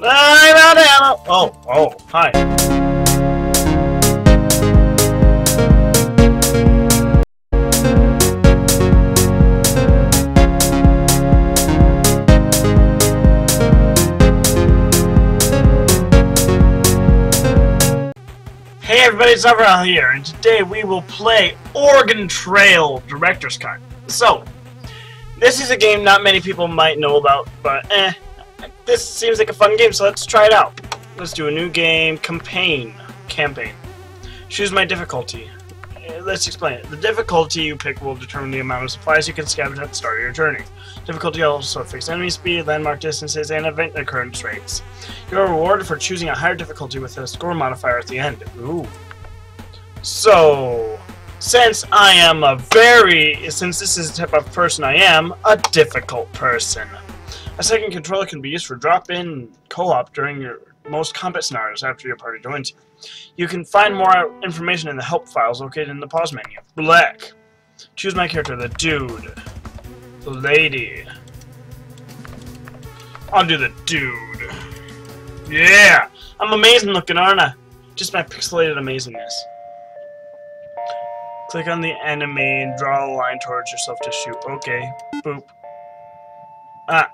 I'm out of ammo! Oh, oh, hi. Hey everybody, it's Everell here, and today we will play Organ Trail Director's Cut. So, this is a game not many people might know about, but eh, this seems like a fun game, so let's try it out. Let's do a new game, campaign, campaign. Choose my difficulty. Eh, Let's explain it. The difficulty you pick will determine the amount of supplies you can scavenge at the start of your journey. Difficulty also affects enemy speed, landmark distances, and event occurrence rates. You are rewarded for choosing a higher difficulty with a score modifier at the end. Ooh. So, since I am a very, since this is the type of person I am, a difficult person. A second controller can be used for drop-in co-op during your most combat scenarios after your party joins you. You can find more information in the help files located in the pause menu. Black. Choose my character, the dude. The lady. I'll do the dude. Yeah! I'm amazing looking, aren't I? Just my pixelated amazingness. Click on the enemy and draw a line towards yourself to shoot. Okay. Boop. Ah.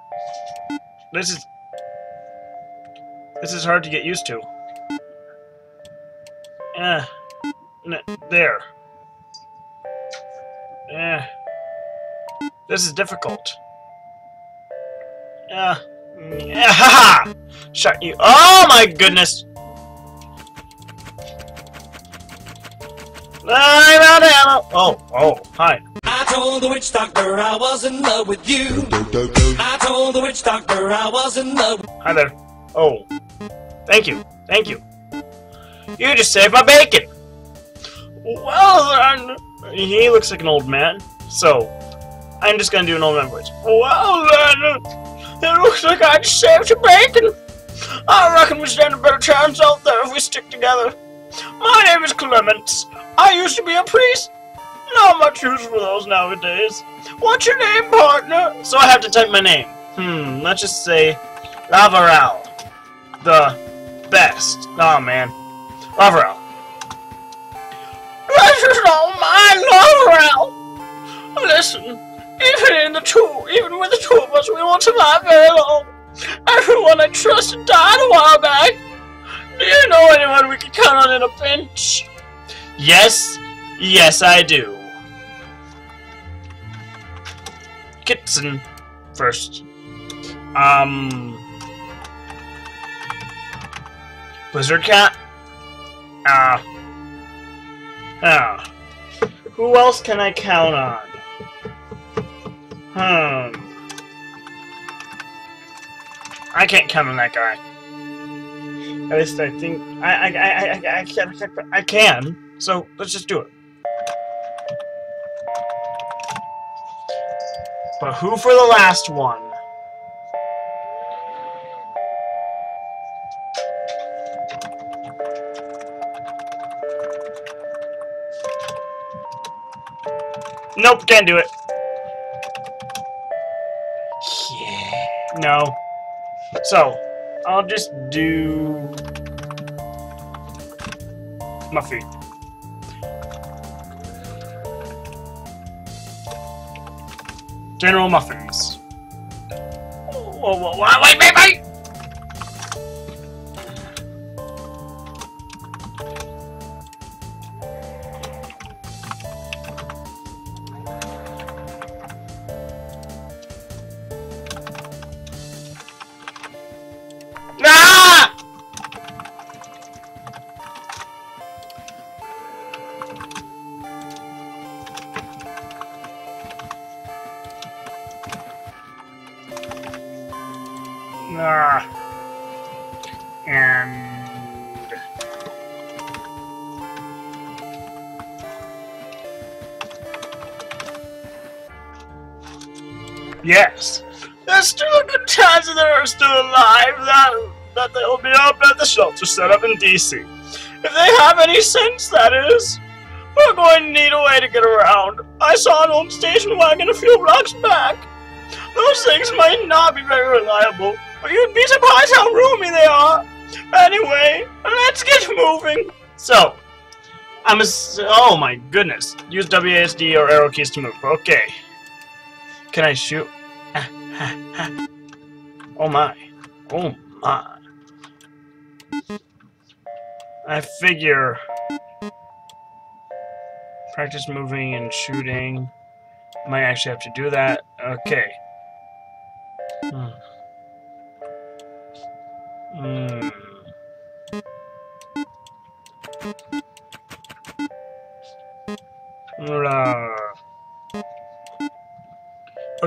This is... This is hard to get used to. Eh. There. Eh. This is difficult. Yeah. Yeah, ha ha! Shut you. Oh my goodness! I'm out of ammo! Oh, oh, hi. I told the witch doctor I was in love with you. I told the witch doctor I was in love Hi there. Oh. Thank you. Thank you. You just saved my bacon! Well then... He looks like an old man. So, I'm just gonna do an old man voice. Well then... It looks like I just saved your bacon! I reckon we stand a better chance out there if we stick together. My name is Clements. I used to be a priest. Not much use for those nowadays. What's your name, partner? So I have to type my name. Hmm, let's just say Lavarall. The best. Oh man. Lavarall. This is all my Lavarall. Listen, even in the two, even with the two of us, we won't survive very long. Everyone I trusted died a while back. Do you know anyone we could count on in a pinch? Yes, yes I do. Kitson first. Um Blizzard Cat? Ah. Ah. Who else can I count on? Hmm. I can't count on that guy. At least I think I I I I, I can I can. So let's just do it. But who for the last one? Nope, can't do it. Yeah. No. So, I'll just do Muffy. General Muffins. Whoa, whoa, whoa, wait, wait, wait! Yes, there's still a good chance that they're still alive. That that they'll be up at the shelter set up in DC. If they have any sense, that is. We're going to need a way to get around. I saw an old station wagon a few blocks back. Those things might not be very reliable, but you'd be surprised how roomy they are. Anyway, let's get moving. So, I'm a. Oh my goodness. Use WASD or arrow keys to move. Okay. Can I shoot? oh my. Oh my. I figure. Practice moving and shooting. Might actually have to do that. Okay. Hmm. Hmm.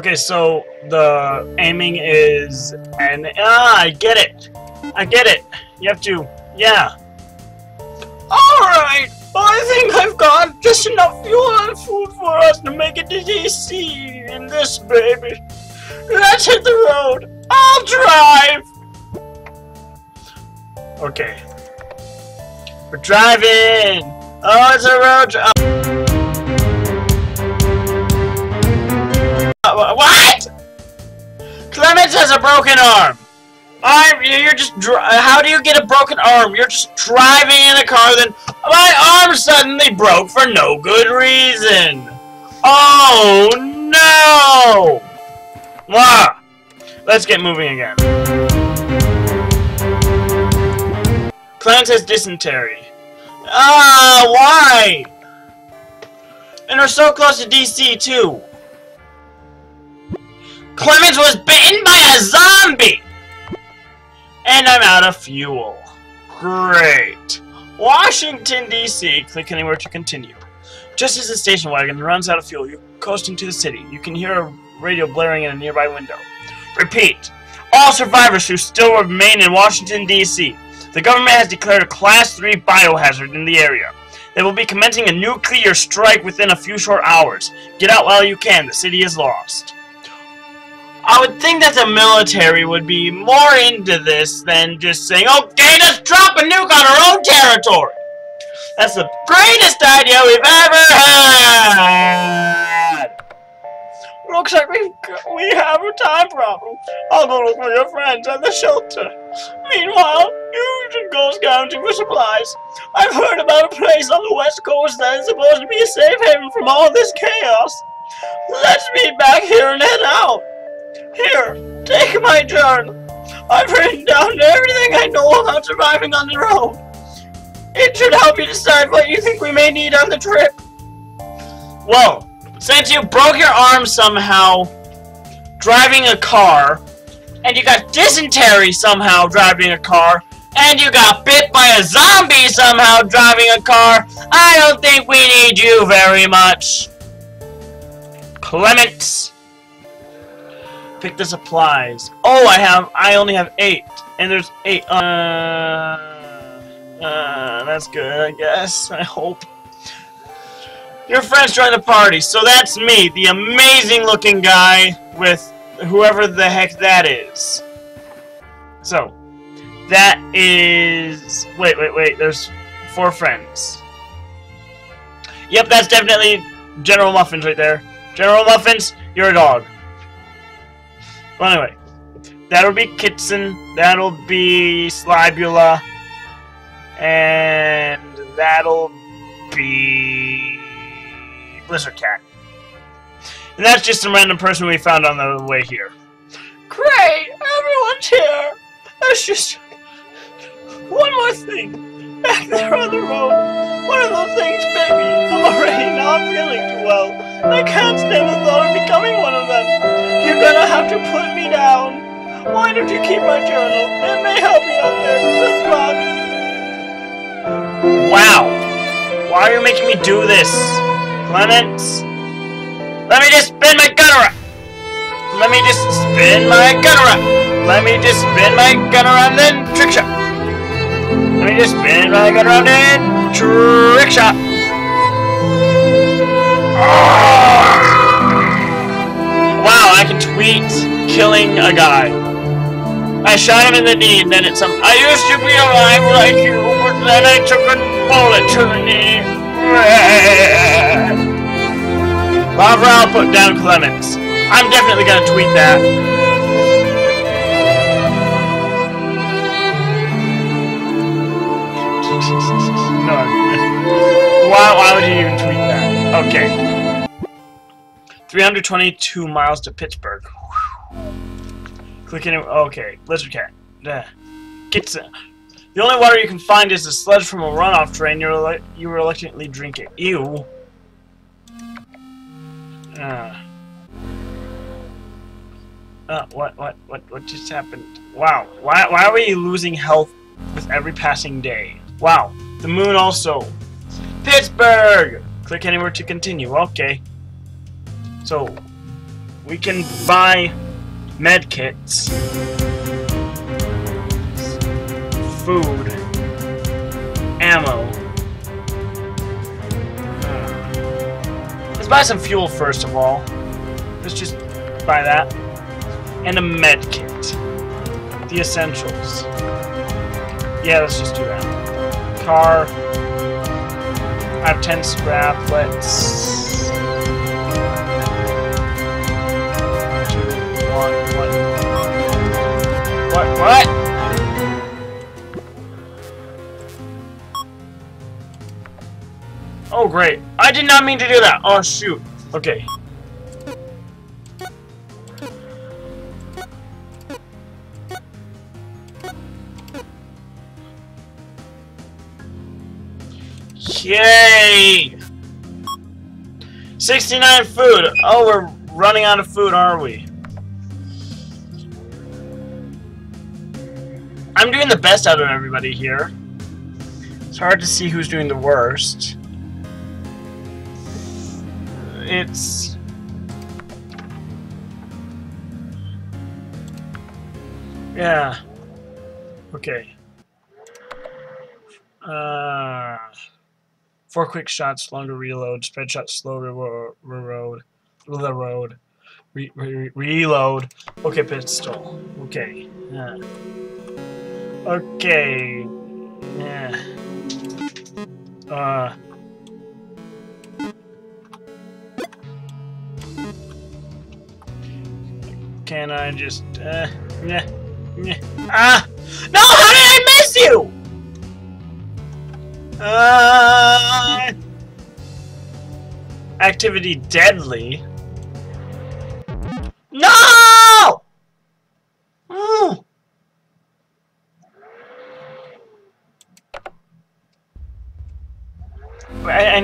Okay, so the aiming is and ah, I get it. I get it. You have to, yeah. All right. I think I've got just enough fuel and food for us to make it to DC in this baby. Let's hit the road. I'll drive. Okay. We're driving. Oh, it's a road. Uh, has a broken arm. I'm, you're just. How do you get a broken arm? You're just driving in a car, then my arm suddenly broke for no good reason. Oh no! Ah, let's get moving again. Clarence has dysentery. Ah, why? And we're so close to DC too. Clements was bitten by a zombie! And I'm out of fuel. Great. Washington, D.C. Click anywhere to continue. Just as the station wagon runs out of fuel, you coast into the city. You can hear a radio blaring in a nearby window. Repeat. All survivors who still remain in Washington, D.C. The government has declared a Class 3 biohazard in the area. They will be commencing a nuclear strike within a few short hours. Get out while you can. The city is lost. I would think that the military would be more into this than just saying, okay, let's drop a nuke on our own territory. That's the greatest idea we've ever had. Looks like we we have a time problem. I'll go look for your friends at the shelter. Meanwhile, you should go scouting for supplies. I've heard about a place on the west coast that is supposed to be a safe haven from all this chaos. Let's meet back here and head out. Here, take my journal. I've written down everything I know about surviving on the road. It should help you decide what you think we may need on the trip. Well, since you broke your arm somehow driving a car, and you got dysentery somehow driving a car, and you got bit by a zombie somehow driving a car, I don't think we need you very much. Clements. Pick the supplies. Oh, I have. I only have eight, and there's eight. Uh, uh, that's good, I guess. I hope. Your friends joined the party, so that's me, the amazing-looking guy with whoever the heck that is. So, that is. Wait, wait, wait. There's four friends. Yep, that's definitely General Muffins right there. General Muffins, you're a dog. Well, anyway, that'll be Kitson, that'll be Slybula, and that'll be Blizzard Cat. And that's just some random person we found on the way here. Great! Everyone's here! That's just... One more thing. Back there on the road, one of those things me. I'm already not feeling too well. I can't stand the thought of becoming one to put me down. Why don't you keep my journal? It may help you out there. Good luck. Wow. Why are you making me do this? Clements? Let me just spin my gun around. Let me just spin my gun around. Let me just spin my gun around then trick shot. Let me just spin my gun around and trick shot. Ah! Wow, I can tweet killing a guy. I shot him in the knee and then it's some I used to be alive like you, but then I took a bullet to the knee. Lavral put down Clements. I'm definitely gonna tweet that. No. Why, why would you even tweet that? Okay. 322 miles to Pittsburgh. Click in. Okay, lizard cat. Yeah. Get some. The only water you can find is the sludge from a runoff drain. Ele- you reluctantly drink it. Ew. Uh. Uh, what, what, what, what just happened? Wow. Why, why are we losing health with every passing day? Wow. The moon also. Pittsburgh! Click anywhere to continue. Okay. So, we can buy med kits, food, ammo. Let's buy some fuel first of all. Let's just buy that. And a med kit. The essentials. Yeah, let's just do that. Car. I have 10 scrap. Let's. What? Oh, great. I did not mean to do that. Oh, shoot. Okay. Yay! 69 food. Oh, we're running out of food, are we? I'm doing the best out of everybody here. It's hard to see who's doing the worst. It's... Yeah. Okay. Uh... Four quick shots, longer reload, spread shot, slow reload, reload, reload, re re reload. Okay, pistol. Okay. Yeah. Okay. Yeah. Uh. Can I just, uh, yeah, yeah. Ah! No, how did I miss you? Uh, activity deadly.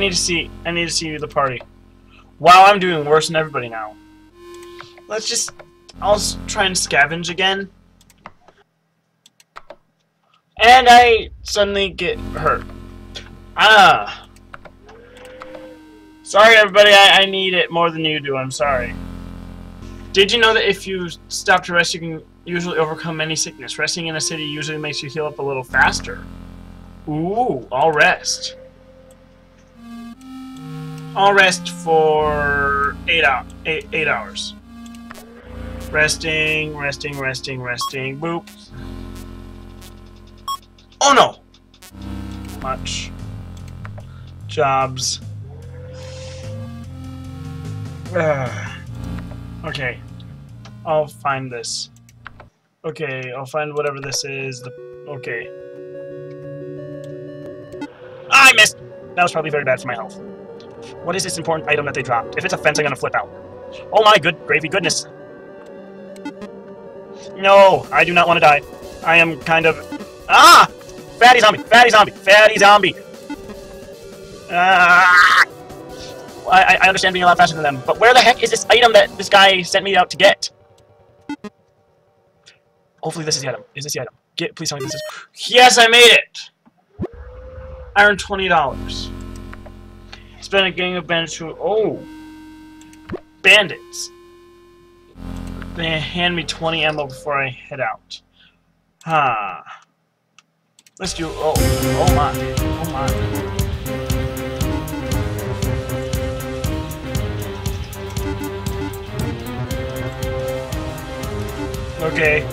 Need to see. I need to see the party. Wow, I'm doing worse than everybody now. Let's just. I'll try and scavenge again. And I suddenly get hurt. Ah. Sorry, everybody. I, I need it more than you do. I'm sorry. Did you know that if you stop to rest, you can usually overcome any sickness? Resting in a city usually makes you heal up a little faster. Ooh, I'll rest. I'll rest for eight, hour, eight, eight hours. Resting, resting, resting, resting. Boop. Oh no! Much jobs. Ugh. okay. I'll find this. Okay, I'll find whatever this is. The, okay. I missed! That was probably very bad for my health. What is this important item that they dropped? If it's a fence, I'm gonna flip out. Oh my good gravy goodness. No, I do not want to die. I am kind of... Ah! Fatty zombie! Fatty zombie! Fatty zombie! Ah! I, I understand being a lot faster than them, but where the heck is this item that this guy sent me out to get? Hopefully this is the item. Is this the item? Get, please tell me this is... Yes, I made it! I earned $20. Spend a gang of bandits who... Oh! Bandits! They hand me 20 ammo before I head out. Ah. Let's do... Oh, oh my. Oh my. Okay.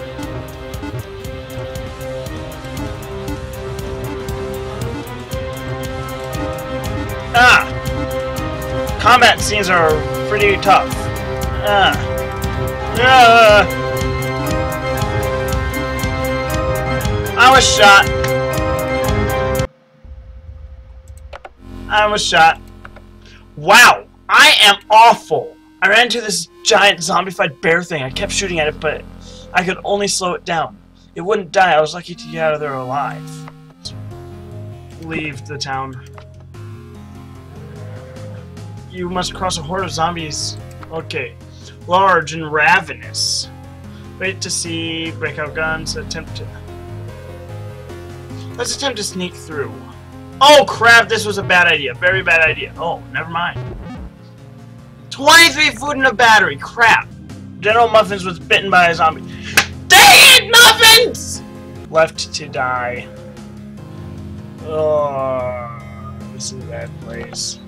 Ah! Combat scenes are pretty tough. Ah. Uh, I was shot. I was shot. Wow, I am awful. I ran into this giant zombified bear thing. I kept shooting at it, but I could only slow it down. It wouldn't die. I was lucky to get out of there alive. Leave the town. You must cross a horde of zombies. Okay. Large and ravenous. Wait to see. Breakout guns. Attempt to... Let's attempt to sneak through. Oh crap, this was a bad idea. Very bad idea. Oh, never mind. 23 food in a battery. Crap. General Muffins was bitten by a zombie. Dang it, Muffins! Left to die. Oh, this is a bad place.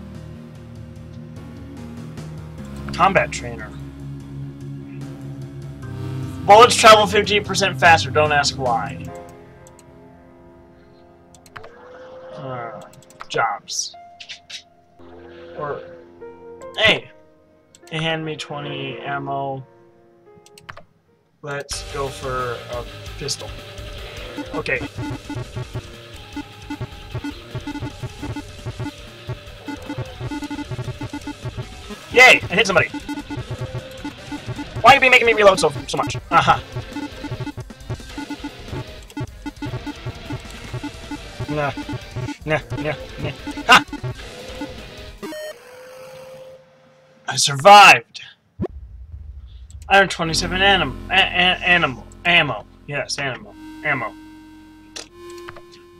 Combat trainer. Bullets travel 58% faster. Don't ask why. Uh, jobs. Or, hey, hand me 20 ammo. Let's go for a pistol. Okay. Yay! I hit somebody. Why are you be making me reload so so much? Uh -huh. Nah. Nah, nah, nah. Ha! I survived! Iron 27 anim a animal. Ammo. Yes, animal. Ammo.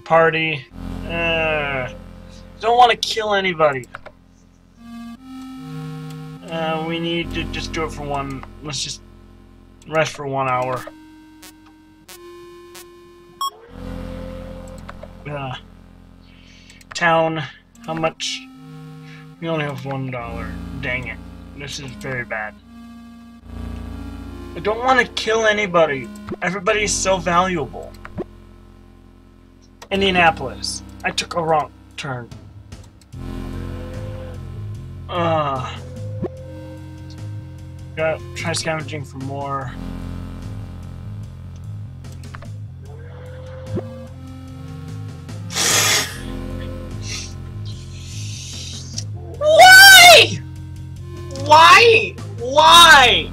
Party. Uh, don't want to kill anybody. Uh, we need to just do it for one. Let's just rest for one hour. Uh, town. How much? We only have one dollar. Dang it. This is very bad. I don't want to kill anybody. Everybody's so valuable. Indianapolis. I took a wrong turn. Uh, Got try scavenging for more. Why? Why? Why?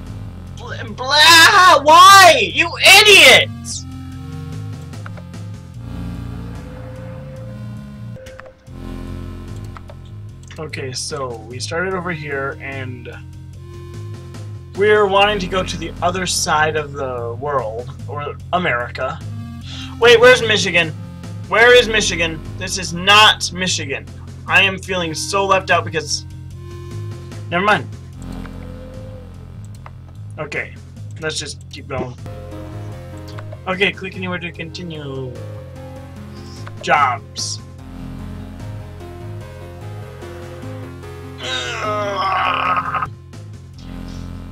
Blah! Why? You idiots! Okay, so we started over here and we're wanting to go to the other side of the world, or America. Wait, where's Michigan? Where is Michigan? This is not Michigan. I am feeling so left out because... Never mind. Okay, let's just keep going. Okay, click anywhere to continue. Jobs.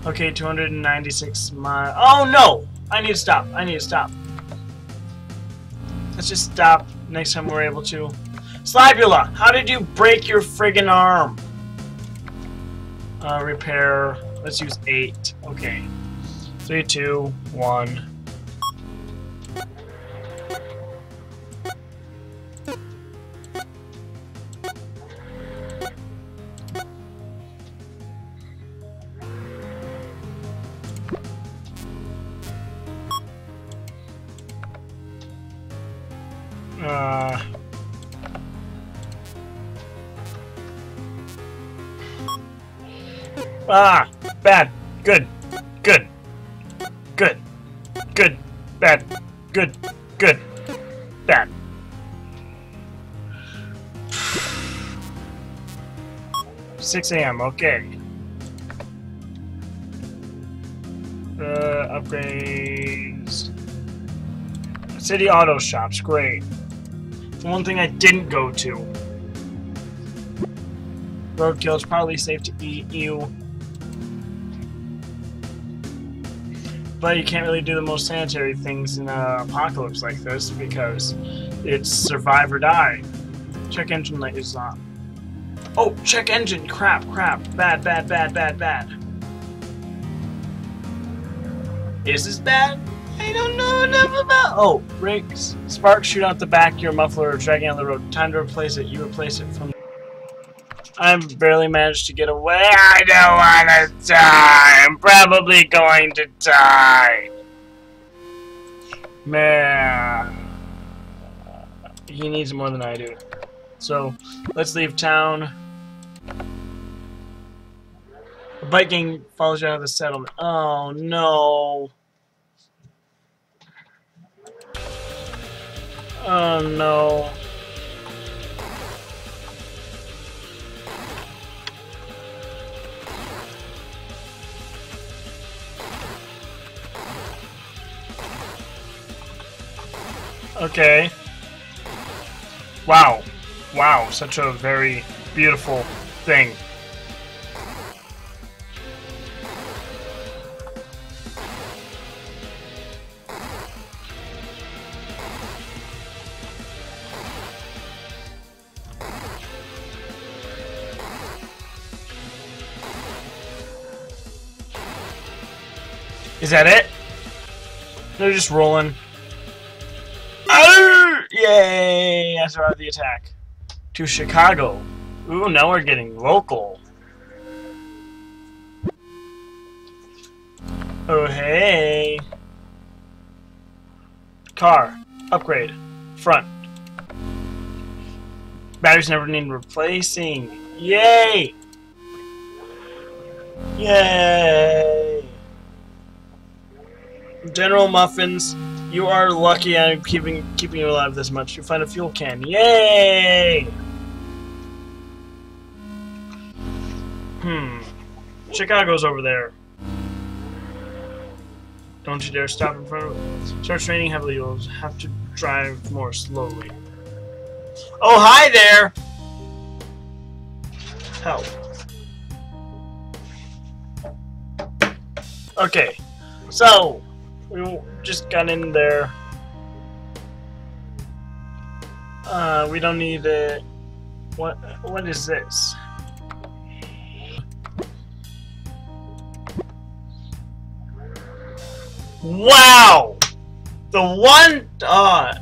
Okay, 296 miles. Oh no! I need to stop. I need to stop. Let's just stop next time we're able to. Slybula, how did you break your friggin' arm? Uh, repair. Let's use 8. Okay. Three, two, one. Uh, ah, bad, good, good, good, good, bad, good, good, bad. Six a.m. Okay. Uh, upgrades. City auto shops, great. One thing I didn't go to. Roadkill is probably safe to eat you. But you can't really do the most sanitary things in an apocalypse like this because it's survive or die. Check engine light is on. Oh, check engine! Crap, crap. Bad, bad, bad, bad, bad. Is this bad? I don't know enough about. Oh, brakes. Sparks shoot out the back of your muffler, dragging on the road. Time to replace it. You replace it from. I barely managed to get away. I don't want to die. I'm probably going to die. Man. He needs more than I do. So, let's leave town. Gang follows you out of the settlement. Oh, no. Oh, no. Okay. Wow. Wow, such a very beautiful thing. Is that it? They're just rolling. Arr! Yay! I survived the attack. To Chicago. Ooh, now we're getting local. Oh, hey. Car. Upgrade. Front. Batteries never need replacing. Yay! Yay! General Muffins. You are lucky I'm keeping keeping you alive this much. You find a fuel can. Yay! Hmm. Chicago's over there. Don't you dare stop in front of it. Start raining heavily. You'll have to drive more slowly. Oh, hi there! Help. Okay. So, we just got in there. Uh, we don't need it. What? What is this? Wow! The one. Uh,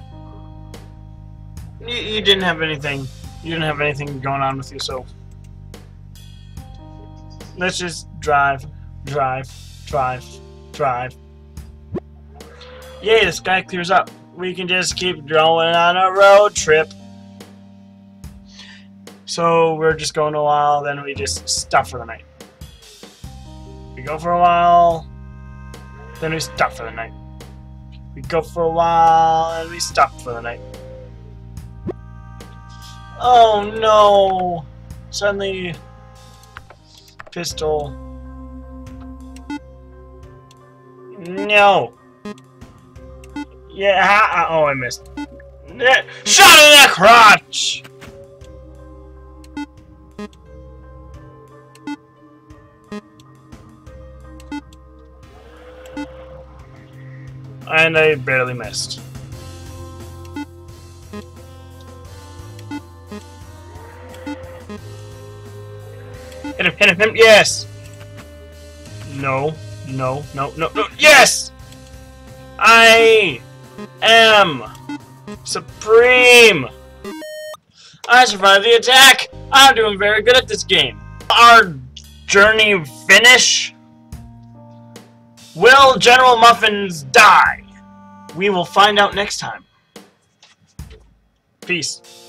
you, you didn't have anything. You didn't have anything going on with you, so let's just drive, drive, drive, drive. Yay, the sky clears up. We can just keep going on a road trip. So we're just going a while, then we just stop for the night. We go for a while, then we stop for the night. We go for a while, and we stop for the night. Oh no! Suddenly, pistol. No! Yeah, ha oh, I missed. Shot in the crotch! And I barely missed. Hit him, hit him, hit him, yes! No, no, no, no, no, yes! I am supreme! I survived the attack! I'm doing very good at this game. Our journey finish? Will General Muffins die? We will find out next time. Peace.